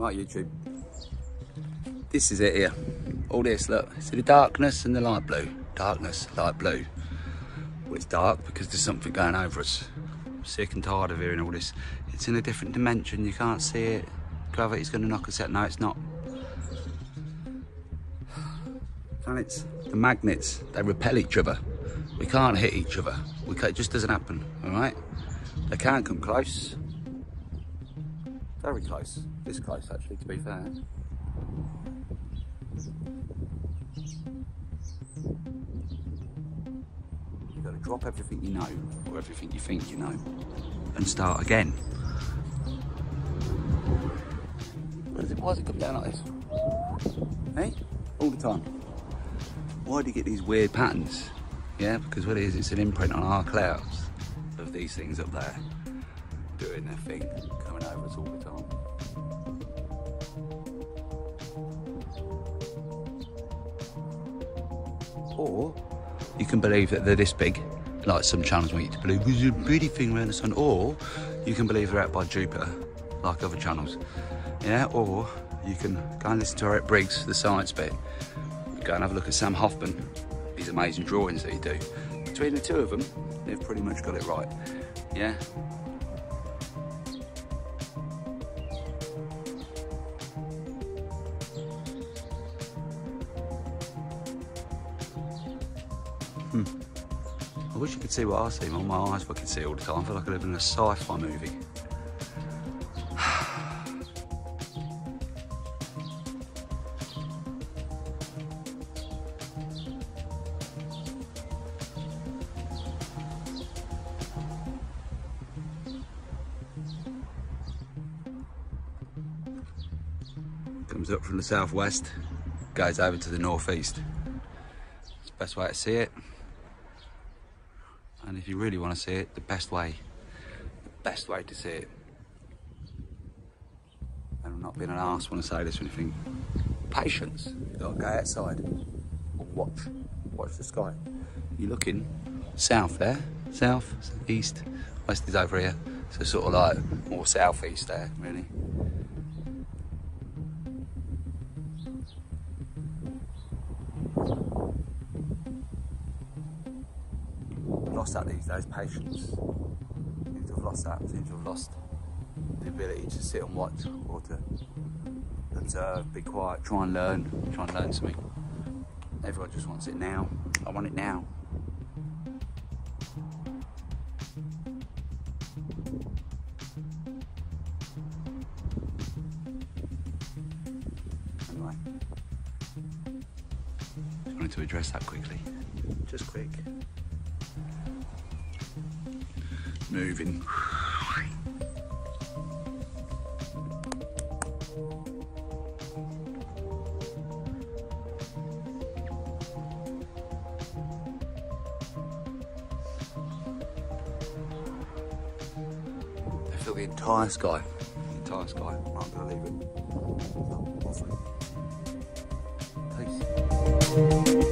Right, YouTube. This is it here. All this, look. See the darkness and the light blue. Darkness, light blue. Well, it's dark because there's something going over us. I'm sick and tired of hearing all this. It's in a different dimension. You can't see it. Gravity's going to knock us out. No, it's not. Planets, the magnets, they repel each other. We can't hit each other. We can't, it just doesn't happen, all right? They can't come close. Very close. This close, actually, to be fair. You've got to drop everything you know, or everything you think you know, and start again. Why does it, why does it come down like this? Hey? All the time. Why do you get these weird patterns? Yeah, because what it is, it's an imprint on our clouds of these things up there doing their thing, coming over us all the time. Or you can believe that they're this big, like some channels want you to believe there's a pretty thing around the sun, or you can believe they're out by Jupiter, like other channels. Yeah, or you can go and listen to Eric Briggs, the science bit. Go and have a look at Sam Hoffman, these amazing drawings that he do. Between the two of them, they've pretty much got it right. Yeah, Hmm. I wish you could see what I see. My, my eyes fucking see all the time. I feel like I live in a sci-fi movie. Comes up from the southwest, goes over to the northeast. It's the best way to see it. And if you really want to see it, the best way, the best way to see it. And I'm not being an arse when I say this or anything. Patience. You've got to go outside watch. Watch the sky. You're looking south there, south, east, west is over here. So sort of like more southeast there, really. Lost that these days, patience. Seem to have lost that, seem to have lost the ability to sit and watch or to observe, be quiet, try and learn, try and learn something. Everyone just wants it now. I want it now. Anyway, just wanted to address that quickly. Just quick. Moving. I feel the entire sky. The entire sky. I'm gonna leave it.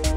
Peace.